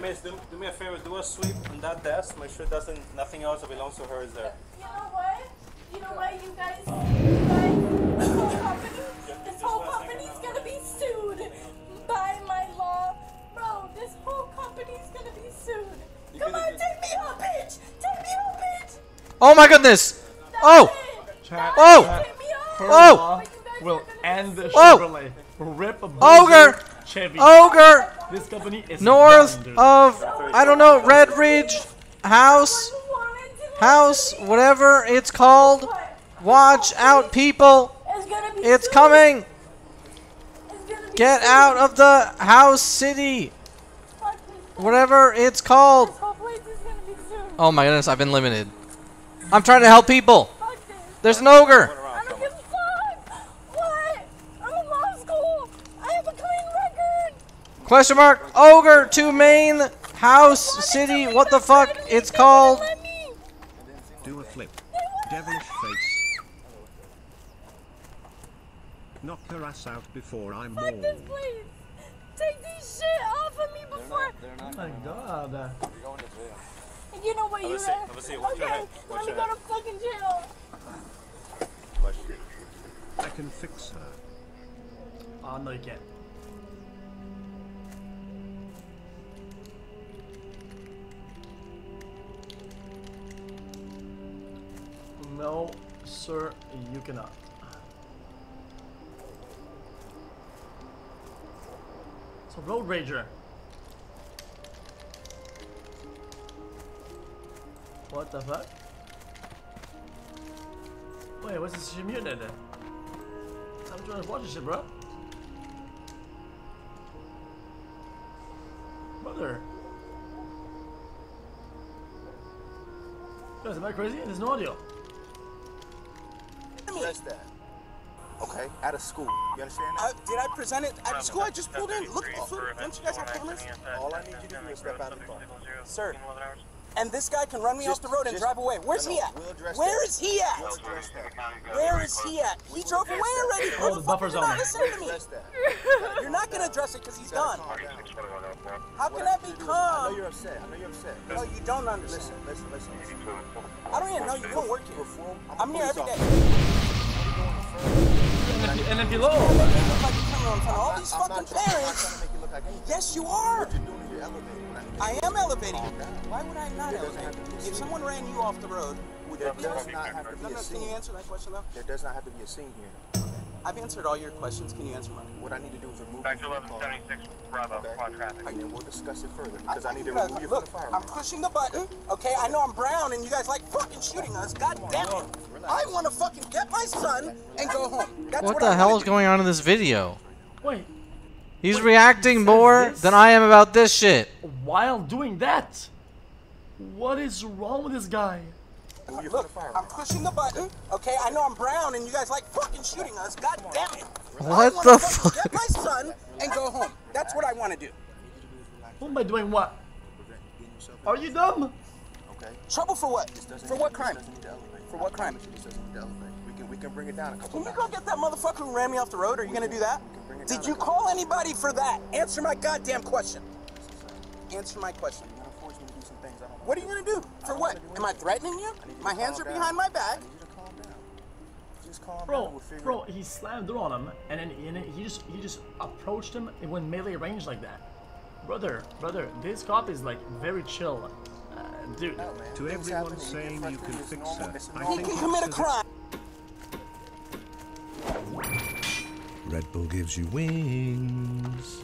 Alright, miss, do, do me a favor, do a sweep on that desk, make sure doesn't nothing else that belongs to her is there. You know what? You know what, you guys, you guys, this whole company, this whole company's gonna be sued by my law. Bro, this whole company's gonna be sued. Come on, take me out, bitch! Take me out, bitch! Oh my goodness! That's Oh! Chat, Oh! chat. Take me out! Her Oh! law But you guys will are end the Oh! Chevrolet. Rip a Ogre! Chevy. Ogre! This company is North of, I don't know, Redridge House? You wanted to House, whatever it's called. Watch out, people! It's gonna be It's sued. coming! It's gonna be Get out of the house city! Fuck this place. Whatever it's called. This whole place is gonna be sued. Oh my goodness, I've been limited. I'm trying to help people. There's an ogre. I don't give a fuck. What? I'm in law school. I have a clean record. Question mark, ogre to main house city, what the fuck it's called. Do a flip. Devilish face. Knock her ass out before I'm Fuck this place. Take this shit off of me before. Oh my god. You know what? Let You me see, know. let me see, what's your Okay, head? let What's me your go to fucking jail. I can fix her. Oh no, you can't. No, sir, you cannot. So Road Rager. What the fuck? Wait, what's this shit muted? I'm trying to watch this shit, bro. Brother. Guys, am I crazy? There's no audio. Address that. Okay, out of school. You understand Uh, that? did I present it at school? I just pulled in. Look, look, don't you guys have cameras? All I need you to do is step out of the car. Sir. And this guy can run me Just- off the road and drive away. Where's no, he at? we'll address Where that. is he at? We'll. Where is he at? He drove away already. Oh, the Motherfucker, buffer you're zone. not to me. You're not gonna address it because he's done. Calm down. How can that I be need you to do is- I know you're upset. I know you're upset. No, you don't understand. Listen, listen, listen, listen. I don't even know you don't work here. Reform. I'm here every day. Officer. And then, and then below. You look like you're criminal in front of all these I'm fucking not, I'm not trying parents. to make you look like anything. Yes, you are. What you're doing you're elevating. I am elevating. Why would I not elevate? have to be a If someone ran you off the road, would there There be does not have to be no, a can you answer that question though? There does not have to be a scene here. I've answered all your questions. Can you answer mine? What I need to do is remove Back you to from the 1176 Bravo, Okay. quad traffic. And then we'll discuss it further because I need to Look, remove you from the fire. I'm pushing the button. Okay, I know I'm brown and you guys like fucking shooting us. God damn it. I want to fucking get my son and go home. That's what, What I the hell is do. going on in this video? Wait, He's Wait, reacting he more this? than I am about this shit. while doing that, what is wrong with this guy? Remove you from the Look. I'm pushing the button. Okay, I know I'm brown and you guys like fucking shooting us. God damn it. What wanna the fuck? Get my son and go home. That's what I want to do. Who am I doing what? Are you dumb? Okay. Trouble for what? For what crime? Doesn't need to elevate. For what crime? promise you This doesn't need to elevate. We can we can bring it down a couple. Can you go get that motherfucker who ran me off the road? Are you gonna do that? Did you call anybody for that? Answer my goddamn question. Answer my question. You're gonna force me to do some things I don't. What are you gonna do? For what? Am I threatening you? I need you My hands are behind my back. I need you to calm down. Just calm down. Bro, bro, he slammed through on him, and then, and then he just he just approached him and went melee range like that. Brother, brother, this cop is like very chill, dude. out, man. To Things everyone happen. Saying you can fix normal. her, I normal. He can commit a crime. Red Bull gives you wings.